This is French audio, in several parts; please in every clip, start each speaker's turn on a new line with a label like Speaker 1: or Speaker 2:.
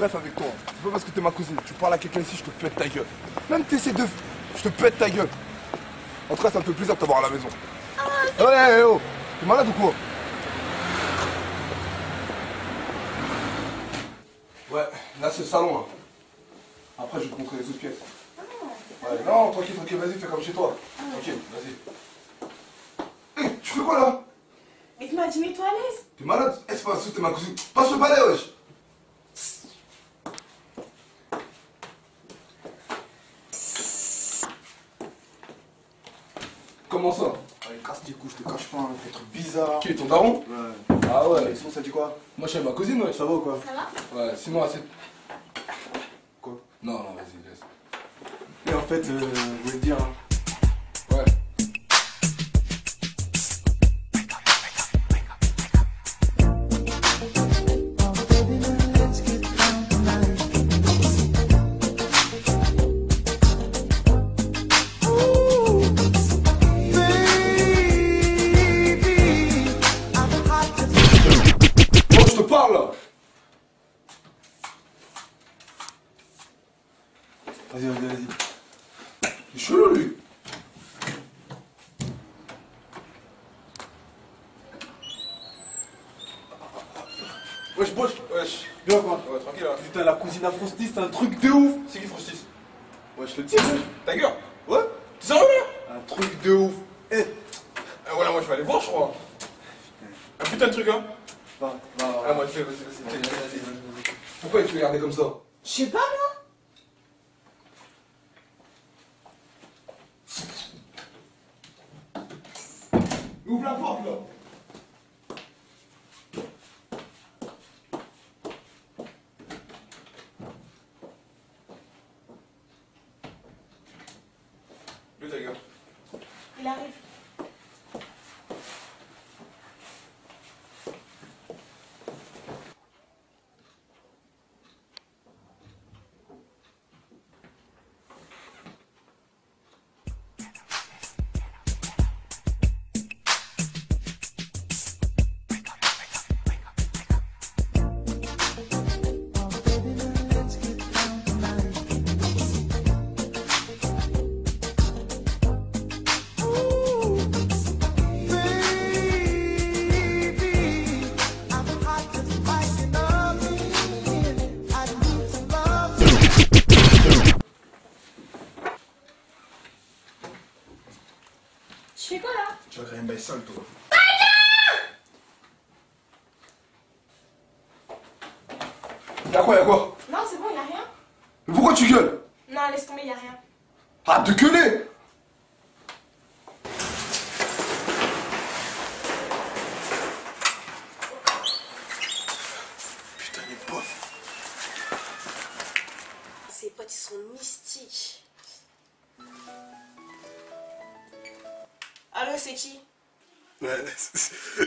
Speaker 1: bref avec toi. C'est pas parce que t'es ma cousine. Tu parles à quelqu'un ici, je te pète ta gueule. Même t'essaies de... Je te pète ta gueule. En tout cas, ça me fait plaisir de t'avoir à la maison. ouais, ouais, oh. T'es malade ou quoi Ouais, là c'est le salon. Là. Après, je vais te montrer les autres pièces. Ouais, non, tranquille, tranquille, vas-y, fais comme chez toi. Tranquille, vas-y. Hé, tu fais quoi là
Speaker 2: Mais tu m'as dit mets-toi à l'aise.
Speaker 1: T'es malade Eh, c'est pas sûr que t'es ma cousine. Passe le balai, wesh. Comment ça
Speaker 3: Allez, casse tes couches, je te cache pas, hein, des trucs bizarres.
Speaker 1: Qui est ton daron
Speaker 3: Ouais.
Speaker 1: Ah
Speaker 3: Et
Speaker 1: ouais.
Speaker 3: sinon, ça dit quoi
Speaker 1: Moi, je suis ma cousine, wesh.
Speaker 3: Ça va ou quoi
Speaker 2: Ça va
Speaker 1: Ouais, sinon, c'est.
Speaker 3: Quoi
Speaker 1: Non, non, vas-y, laisse.
Speaker 3: Et en fait, euh, je voulais te dire, hein,
Speaker 1: Wesh, wesh, wesh.
Speaker 3: Bien quoi
Speaker 1: Ouais, tranquille là.
Speaker 3: Putain, la cousine à Frosty, c'est un truc de ouf
Speaker 1: C'est qui
Speaker 3: je te le ouais.
Speaker 1: Ta gueule
Speaker 3: Ouais
Speaker 1: T'es sérieux là?
Speaker 3: Un truc de ouf Eh
Speaker 1: Ah voilà, moi je vais aller voir, je crois. Un putain de truc, hein
Speaker 3: Va, va, va.
Speaker 1: Ah, moi je fais, vas-y, vas-y, vas-y, vas-y, vas-y. Pourquoi tu regardais comme ça?
Speaker 2: Je sais pas moi.
Speaker 1: Ouvre la porte là Où ta gueule
Speaker 2: Il
Speaker 1: sale toi. Y'a quoi, y'a quoi?
Speaker 2: Non, c'est bon, il a rien.
Speaker 1: Mais pourquoi tu gueules?
Speaker 2: Non, laisse tomber, il a rien.
Speaker 1: Arrête de gueuler
Speaker 2: Allô, c'est qui
Speaker 3: Ouais,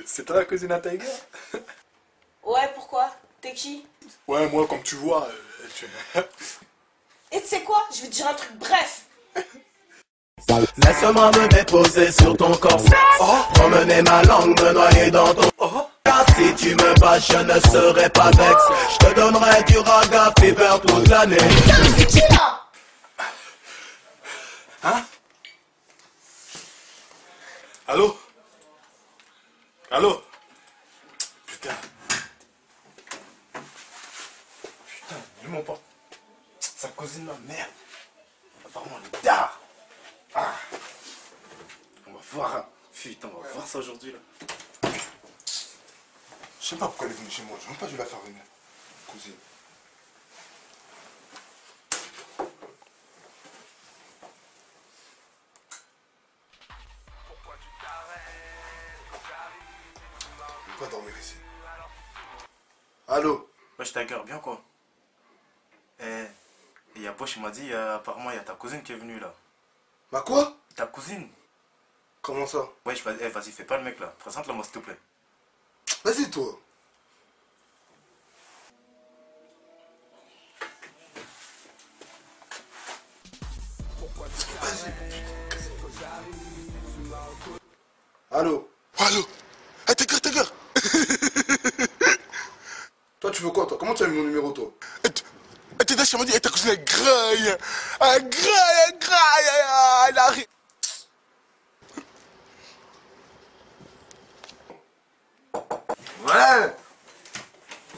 Speaker 3: c'est toi la cousine à Tiger?
Speaker 2: Ouais, pourquoi? T'es qui?
Speaker 3: Ouais, moi, comme tu vois, euh, tu...
Speaker 2: Et tu sais quoi? Je vais te dire un truc bref.
Speaker 4: Laisse-moi me déposer sur ton corps. Promener ma langue, me noyer dans ton Car si tu me bats, je ne serai pas vex. Je te donnerai du raga fever toute l'année.
Speaker 2: Putain, mais c'est qui là?
Speaker 3: Hein? Allô? Allô? Putain. Putain, lui mon pote. Sa cousine ma merde. Apparemment le tard. Ah. On va voir. hein. Putain, on va voir ça aujourd'hui là.
Speaker 1: Je sais pas pourquoi elle est venue chez moi, je même pas dû la faire venir. Cousine. Dormir ici. Allô?
Speaker 4: Ouais, je t'agarde bien quoi? Eh, il y a Bosch, il m'a dit, euh, apparemment il y a ta cousine qui est venue là.
Speaker 1: Bah quoi?
Speaker 4: Ta cousine?
Speaker 1: Comment ça?
Speaker 4: Ouais, je vas- eh, vas-y, fais pas le mec là. Présente-la moi s'il te plaît.
Speaker 1: Vas-y toi Allô? Allô Eh t'es t'es Toi tu veux quoi toi? Comment tu as eu mon numéro toi?
Speaker 5: Tu-
Speaker 2: elle m'a dit, ta cousine elle graille. Elle graille, elle graille, elle, arrive. Ouais.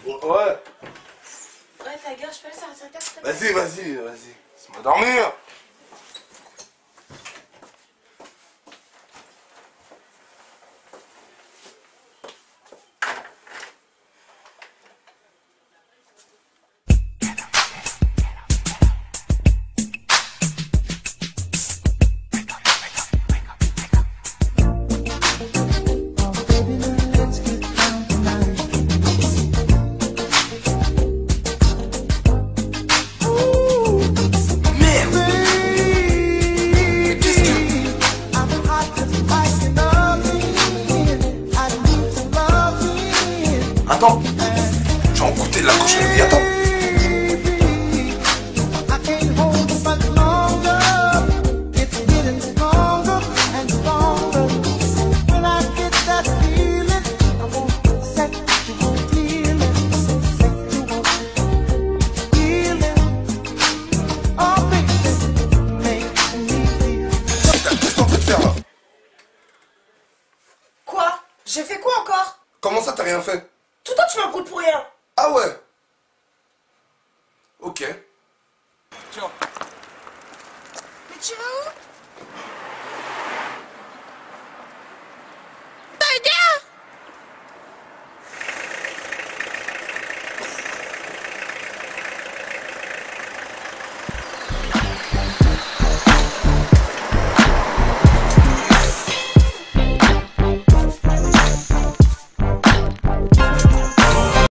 Speaker 2: Ouais.
Speaker 1: Ouais, ta gueule, je peux aller sur la tête.
Speaker 2: Vas-y, vas-y, vas-y. Laisse-moi dormir. Attends. En goûter de la cochonnerie, attends.
Speaker 1: J'ai fait quoi encore?
Speaker 2: Comment ça t'as rien fait?
Speaker 1: Tu m'embrouilles pour rien.
Speaker 2: Ah ouais Ok. Tiens.
Speaker 1: Mais tu vas où?